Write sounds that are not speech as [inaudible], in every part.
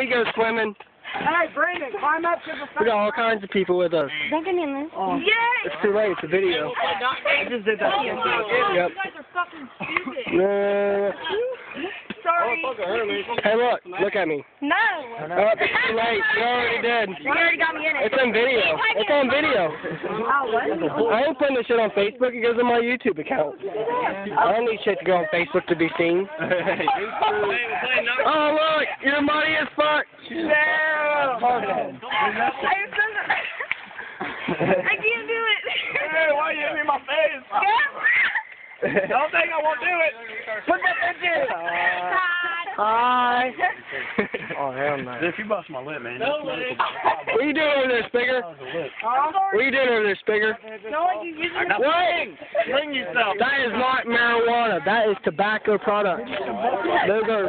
we go swimming. Hey, Brandon, climb up to the We got all kinds of people with us. Don't get me in this. Oh. It's too late. It's a video. I just did that. Oh yep. You guys are fucking stupid. [laughs] Sorry. Oh, hey, look. Look at me. No. Oh, it's too late. You already did. You already got me in it. It's on video. It's on video. Oh, I ain't putting this shit on Facebook. It goes on my YouTube account. I don't need shit to go on Facebook to be seen. [laughs] Oh, look. You're muddy as fuck. I can't do it. Hey, why you hit in my face? Don't think I won't do it. Put that bitch in. Hi. Oh, hell no. If you bust my lip, man. What are you doing over there, Spigger? What are you doing over there, Spigger? What? Bring yourself. That is not marijuana. That is tobacco products. Those are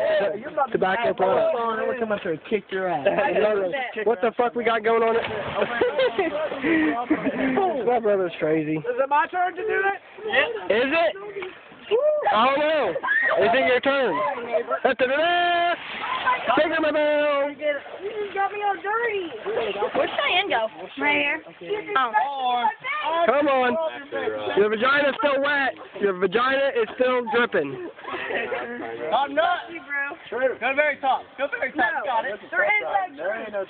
tobacco products. We'll come up here and kick your ass. What the fuck we got going on? [laughs] My brother's crazy. Is it my turn to do it? Is it? I don't know. Is it your turn? Da-da-da-da. Finger my bell. You got me all dirty. Where'd Cheyenne go? Right here. Oh. Come on. Your vagina's still wet. Your vagina is still dripping. I'm not. bro. Go very top. Go very top. Got it. There is that There ain't no.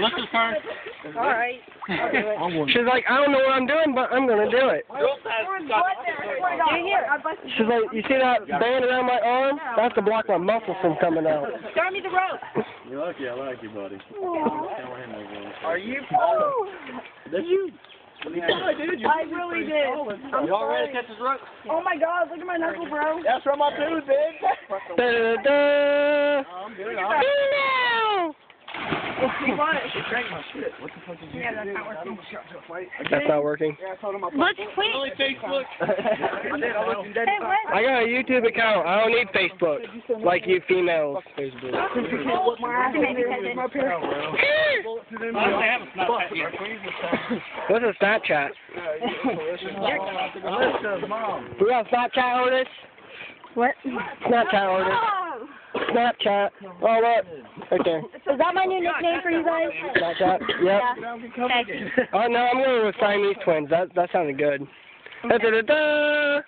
Look his turn. All right. [laughs] She's like, I don't know what I'm doing, but I'm gonna do it. She's like, you see that band around my arm? That's to block my muscles from coming out. Show me the rope. You're lucky I like you, buddy. Are you? That's you. I really did. I'm Y'all ready sorry. to catch this rope? Oh my god, look at my knuckle, bro. That's from my tooth, big. [laughs] Da-da-da. I'm good. Female. Yeah, that's not working. That's not working. Let's quit. Facebook. [laughs] I got a YouTube account. I don't need Facebook. Like you females. Facebook. What's a Snapchat? We got a Snapchat artist? What? Snapchat artist. Snapchat. Oh, look. Right there. Is that my new nickname for you guys? Snapchat. Yep. Yeah. Okay. Oh, no, I'm going with Siamese twins. That, that sounded good. Da-da-da-da.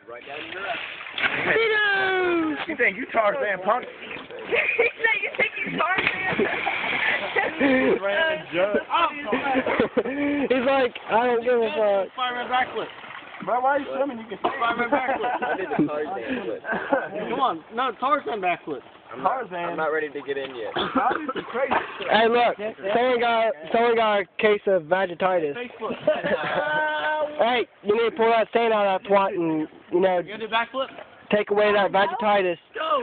Cheetos. You think you Tarzan punk? [laughs] you think you [laughs] [laughs] He's like, I don't give a fuck. Fireman backflip. Bro, why are you swimming? You can fireman backflip. I did the Tarzan flip. [laughs] Come on, no Tarzan backflip. Tarzan. I'm not ready to get in yet. Tarzan's crazy. Hey, look, someone got someone got a case of vaginitis. Facebook. [laughs] Hey, you need to pull that stain out of that twat and you know You gonna do backflip? take away that vaginitis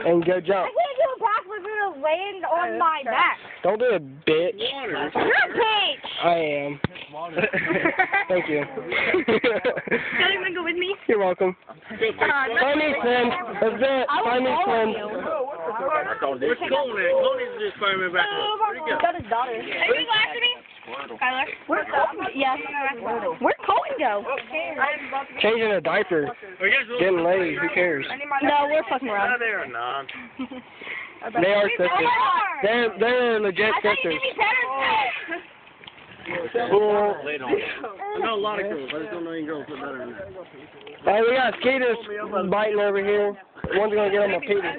and go jump. I can't do a backflip and land on my back. Don't do it, bitch. You're a bitch. I am. [laughs] Thank you. Don't even go with me. You're welcome. Siamese twins. That's it. I Siamese will follow twins. you. Where's Conan at? Conan's just fireman backflip. Where'd he go? Got his daughter. Are you laughing at me? Skylar? Where's Yes. Where'd Cohen go? Changing a diaper. Are you guys really Getting laid. Who cares? No, we're fucking No, around. they're not. They are [laughs] sisters. They're they're legit I thought you sisters. Gave me better. Cool. I know a lot of [laughs] girls. I just don't know any girls that better than that. Hey, we got skeeters biting over here. One's gonna get on my penis. There's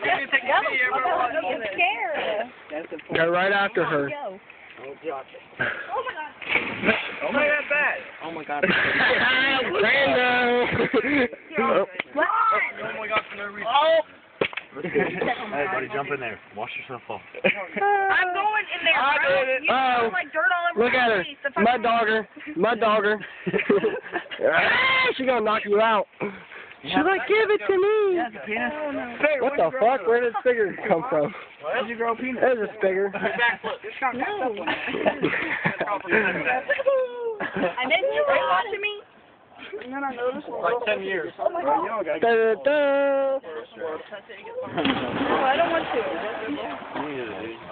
gonna take a video I'm scared. Go right after her. Don't make that bad. Oh my god. Brando. oh. What? Oh my god, for no reason. Hey, buddy, jump in there. Wash yourself off. I'm going in there, I bro. did it. You Oh. smell like dirt all over Look at her. face. The fuck- Mud dogger. Mud dogger. [laughs] Ah, she gonna knock you out. She's like, give it to me. What the fuck? Where did Spigger come from? Where did you grow a penis? There's a Spigger. Backflip. [laughs] And then you were watching me. Like 10 years. Oh Da-da-da. Oh, I don't want to.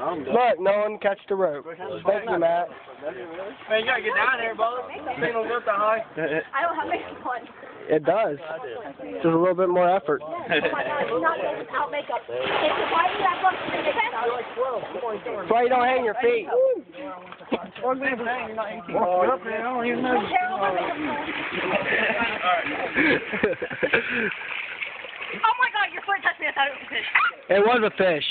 I'm done. Look, no one catched the rope. Thank you, Matt. Man, you gotta get down there, brother. Thing don't go that high. I don't have makeup on. It does. Just a little bit more effort. Oh my god, you're not without makeup. It's why you have fucking makeup? That's why you don't hang your feet. One thing, man, you're not 18. Oh, up there, I don't even know. Oh my god, your foot touched me. I thought it was a fish. it was a fish.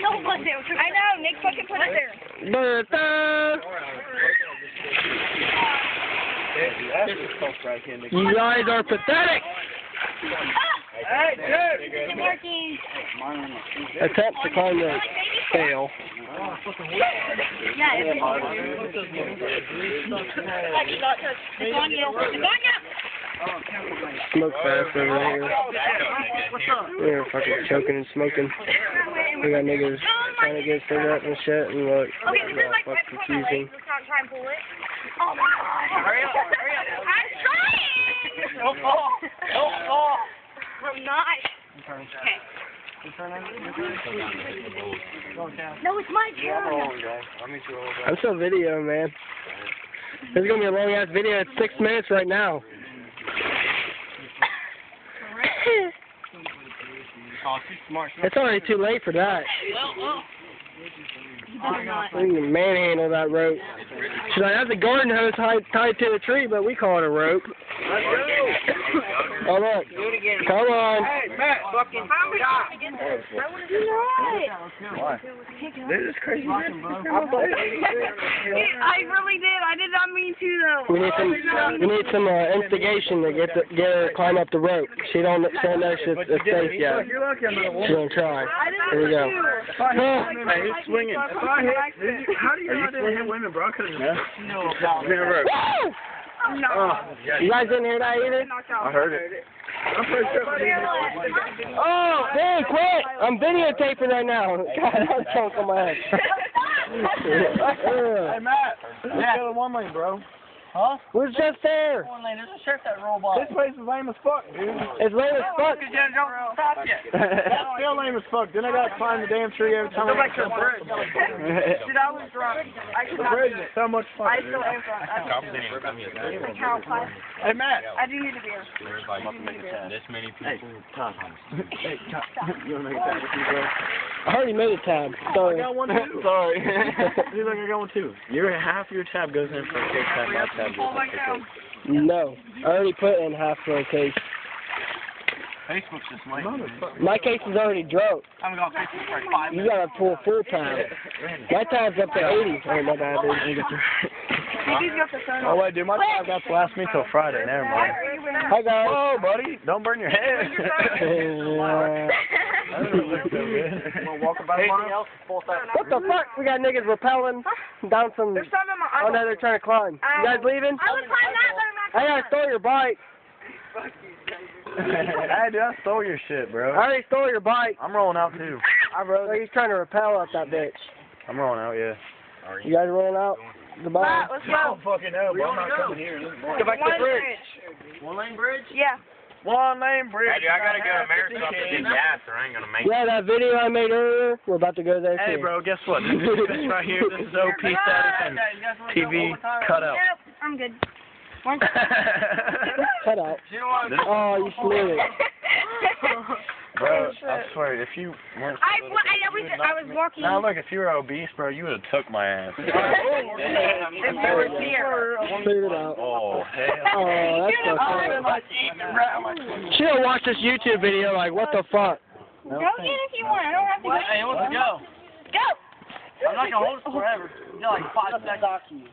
No, it wasn't. It was I know. Nick fucking put it there. Bertha! You guys are pathetic. Oh, Hey, dude! It's working. Attempt to climb the fail. Yeah, it's Actually, not touch. It's on you. It's on you. Smoke fast over there. They're fucking choking and smoking. We got niggas trying to get cigarettes and shit and look. Okay, this is like Fuck right before my confusing. legs. Let's not try and pull it. Oh my god. Hurry up, hurry up. I'm trying. Don't fall. Don't fall. I'm not. Okay. No, it's my turn. I'm still videoing, man. This is gonna be a long ass video. It's six minutes right now. Too smart. It's already too late for that. I'm not. We can manhandle that rope. She's like, that's a garden hose tied, tied to a tree, but we call it a rope. Let's go. Oh look, Do it again. come on. Hey, Matt, fucking stop. What? This is crazy. [laughs] I really did. I did not mean to though. We need some, we need some uh, instigation to get the, get her to climb up the rope. She don't, she don't know she's it's safe yet. You're lucky I'm not a She's gonna try. Here we go. Hey, who's swinging? If how do you know I didn't hit women, bro? I could have No, Never. Woo! Oh, You guys didn't hear that either? I heard it. I'm pretty sure. Oh, hey, quit! I'm videotaping right now. [laughs] God, that was chunk on my head. Hey, Matt. Yeah. Go to one lane, bro. Huh? We're just there. One lane. There's a shirt that robot. This place is lame as fuck, dude. It's lame as fuck. [laughs] That's still lame as fuck. Then I gotta climb the damn tree every time I back to to the bridge. [laughs] Dude, I was drunk. I could The not bridge is so much fun. I still am drunk. I, I count five. Hey, Matt. I do need a beer. There's like This many people. Hey, Tom. [laughs] You wanna make that with me, bro? I already made a tab. So I got one too. Sorry. Seems like I got one too. Your half your tab goes in for a case tab. My tab goes Oh my in for god. case. no, I already put in half for a case. Facebook's just lame. My case is already drunk. I'm going to Facebook for like five You gotta pull full time. My time's up to 80. Oh my bad, dude. He's got the. Oh wait, dude, my tab got to last me till Friday. Never mind. Hi guys. Whoa, buddy! Don't burn your head. [laughs] [laughs] Walk about tomorrow. what the fuck? We got niggas rappelling down some. There's some in my Oh no, they're trying to climb. You guys um, leaving? I would climb that, but I'm not. Hey, I stole your bike. hey, [laughs] dude, I stole your shit, bro. I already stole your bike. I'm rolling out too. [laughs] I rode. So he's trying to rappel up that bitch. I'm rolling out, yeah. You guys rolling out the bike? Matt, let's go. fucking know, bro. I'm not coming here. Go back to the bridge. One lane bridge. Yeah. One lane bridge. Hey, dude, I gotta go to America to get gas or I ain't gonna make it. Yeah, that video I made earlier, we're about to go there Hey, too. bro, guess what? This is this right here. This is OP status and TV cutout. Nope, I'm good. [laughs] Cut out. Oh, you [laughs] slid it. [laughs] Bro, I swear, if you weren't. I, I, I was, I was walking. Now look, if you were obese, bro, you would have took my ass. [laughs] If you were here. Cleared it out. Oh hell. Oh, that's so funny. She don't watch this YouTube video like, what the fuck? Go get it if you want. I don't have to go. Hey, let's go. Go. I'm not gonna hold it forever. You got like five seconds.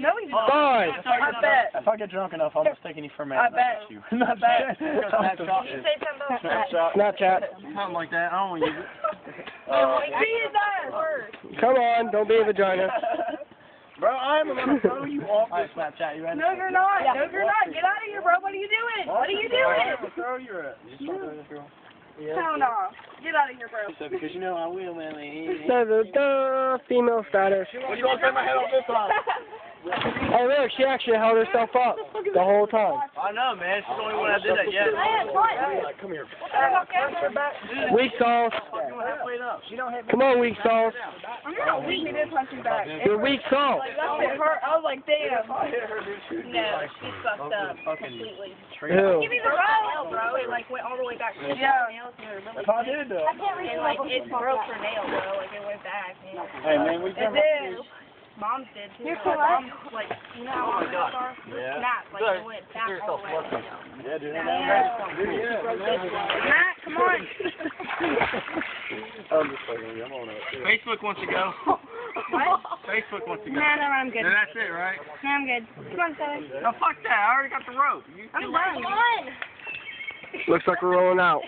No, he's not. Fine. I bet. If I get drunk enough, I'll just take any for a [laughs] I bet. you. I bet. Snapchat. Say something about Snapchat. Snapchat. Something like that. I don't want to use it. Uh, He is that. Come on, don't be a vagina. [laughs] Bro, I'm gonna throw you off this Snapchat. You ready? No, you're not. No, you're not. Get out of here, bro. What are you doing? What are you I'm doing? gonna throw you at. You just start doing this, girl. Hell no. Get out of here, bro. So because you know I will, man. Da, da, da, female status. What you gonna take my head off this time? [laughs] Oh, hey, look, she actually held herself up the whole time. I know, man. She's the only one that did that yet. Weak sauce. She don't hit me. Come on, weak sauce. I'm not weak. She did punch me back. You're weak sauce. Like, hurt. I was like, damn. I hit her, dude. She fucked up completely. Ew. Give me the nail, bro. It like went all the way back to the Yeah. nails. and it really If I did though. And like it broke her nail, bro. Like it went back. Man. Hey man, we It did. Mom's did too. You're Like, cool, huh? Mom's like, you know how moms are? Yeah. Snap, like it went back all the way. Yeah, dude. Yeah. Yeah. Yeah. Matt, come on. [laughs] I'm just fucking. I'm on it. Facebook wants to go. what? Facebook wants to go. No, no, I'm good. Then that's it, right? No, I'm good. Come on, Sally. No, fuck that. I already got the rope. You I'm done. Come on. Looks like we're rolling out.